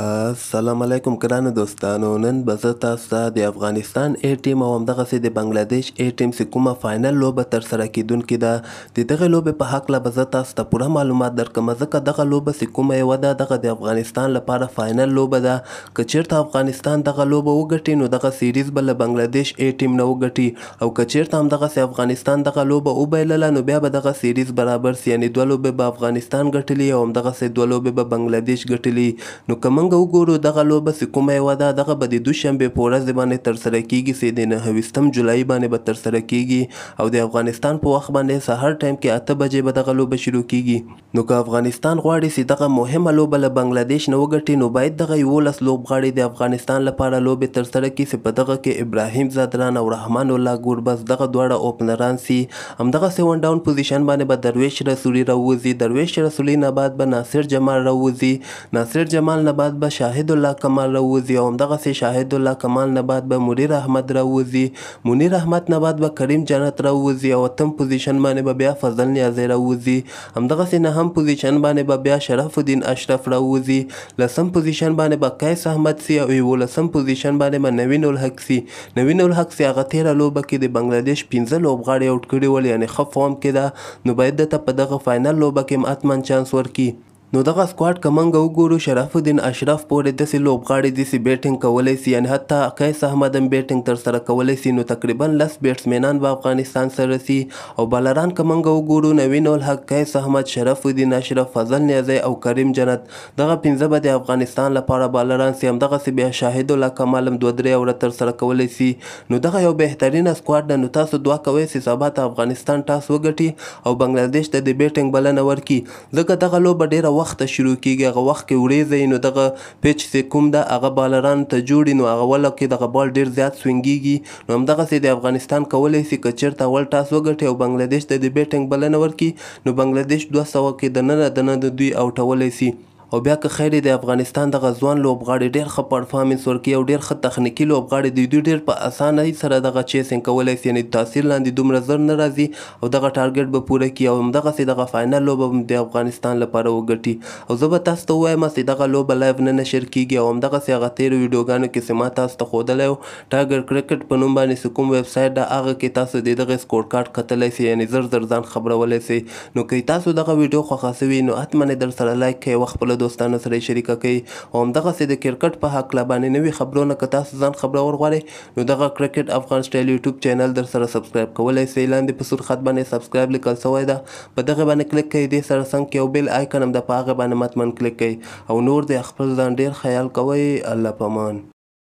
السلام علیکم ګرانو دوستانو نن به زه تاسو ته د افغانستان اې ټیم او همدغسې د بنګلادیش اې ټیم چې کومه فاینل لوبه ترسره کېدونکې ده د دغې لوبې په هکله به زه تاسو ته پوره معلومات درکړم ځکه دغه لوبه چې کومه یوه ده دغه د افغانستان لپاره فاینل لوبه ده که چېرته افغانستان دغه لوبه وګټي نو دغه سیریز به له بنګلادیش اې ټیم نه وګټي او که چیرته هم دغسې افغانستان دغه لوبه وبایلله نو بیا به دغه سیریز برابر سي یعنې دوه لوبې به افغانستان ګټلي او همدغسې دوه لوبې به بنګله دیش ګټلي نو که مونږ وګورو دغه لوبه سې کومه یوه ده دغه به د دوشنبې په ورځې باندې ترسره کیږي سې د نهه ویشتم جولای باندې به ترسره کیږي او د افغانستان په وخت باندې سهار ټایم کې اته بجې به دغه لوبه شروع کیږي. نو که افغانستان غواړي سي دغه مهمه لوبه له بنګله دېش نه وګټي نو بايد دغه يوولس لوبغاړي د افغانستان لپاره لوبې ترسره کړي سي په دغه کې ابراهيم ځدران او رحمان الله ګوربز دغه دواړه اوپنران سي همدغسې ون ډاون پوزيشن باندې به دروېش رسولي راووځي دروېش رسولي نه بعد به ناصر جمال راووځي ناصر جمال نه بعد به شاهد الله کمال راووځي او همدغسې شاهد الله کمال نه بعد به منير احمد راووځي منير احمد نه بعد به کريم جنت راووځي او اتم پوزيشن باندې به بيا فضل نيازی راووځي همدغسې نهم پوزیشن باندې به بیا شرف الدین اشرف راووځي، لسم پوزیشن باندې به قیس احمد سي او یوولسم پوزیشن باندې به نوین الحق سي. نوین الحق سي هغه تېره لوبه کې د بنګله دېش پنځه لوبغاړي اوټ کړي ول یعنې ښه فورم کې ده نو باید ده ته په دغه فاینل لوبه کې هم حتماً چانس ورکړي. نو دغه سکواډ که موږ وګورو شرف الدین اشرف پورې داسې لوبغاړي دي چې بېټنګ کولی شي یعنې حتی قیس احمد هم بېټنګ ترسره کولی شي نو تقریبا لس بېټسمېنان به افغانستان سره شي او بالران که موږ وګورو نوین الحق قیس احمد شرف الدین اشرف فضل نیازی او کریم جنت دغه پنځه به د افغانستان لپاره بالران شي همدغسې بیا شاهد الله کمال هم دوه درې اوره ترسره کولی شي نو دغه یو بهترینه سکواډ ده نو تاسو دعا کوئ چې سبا ته افغانستان ټاس وګټي او بنګلادیش ته د بېټنګ بلنه ورکړي ځکه دغه لوبه ډیره وخته شروع کیږی هغه وخت کی وریځه یی نو دغه پیچ سی کوم ده هغه بالرانو ته جوړی نو هغه وله کی دغه بال ډیر زیات سوینګیږی نو همدغسی دی افغانستان کولی سی که چیرته اول ټاس وګټی او بنګله دیش ته دی بیټنګ بلنه ورکی نو بنګله دیش دوه سوه کی دننه دننه دوی اوټولی سی او بیا که خیر دی افغانستان دغه ځوان لوبغاړی ډیر ښه پرفامنس ورکی او ډیر ښه تخنیکی لوبغاړی دی دوی ډیر په اسانه ای سره دغه چیسنګ کولی سی یعنی دتاثیر لاندی دومره زر نه راځی او دغه ټارګټ به پوره کړي او همدغسې دغه فاینل لوبه به د افغانستان لپاره وګټي او زه به تاسو ته ووایم چې دغه لوبه لایف نه نشر کیږي او همدغسې هغه تیرو ویډیوګانو کې چې ما تاسو ته ښودلی و ټایګر کرکټ په نوم باندې چې کوم ویب سایټ ده هغه کې تاسو د دغې سکور کارډ کتلی شئ یعنې زر زر ځان خبرولی شئ نو که تاسو دغه ویډیو خوښه شوي نو حتما یې درسره لایک کړئ او خپلو دوستانو سره یې شریکه کړئ او همدغسې د کرکټ په هکله باندې نوي خبرونه که تاسو ځان خبرول غواړئ نو دغه کرکټ افغان سټایل یوټیوب چینل در سره سبسکرایب کولای سئ لاندې په سور خط باندې سبسکرایب لیکل سوی ده په دغه باندې کلیک کئ دې سره څنګ کې یو بیل آیکن هم ده په هغه باندې مطمن کلیک کئ او نور دې اخپل ځان ډیر خیال کوئ الله پامان.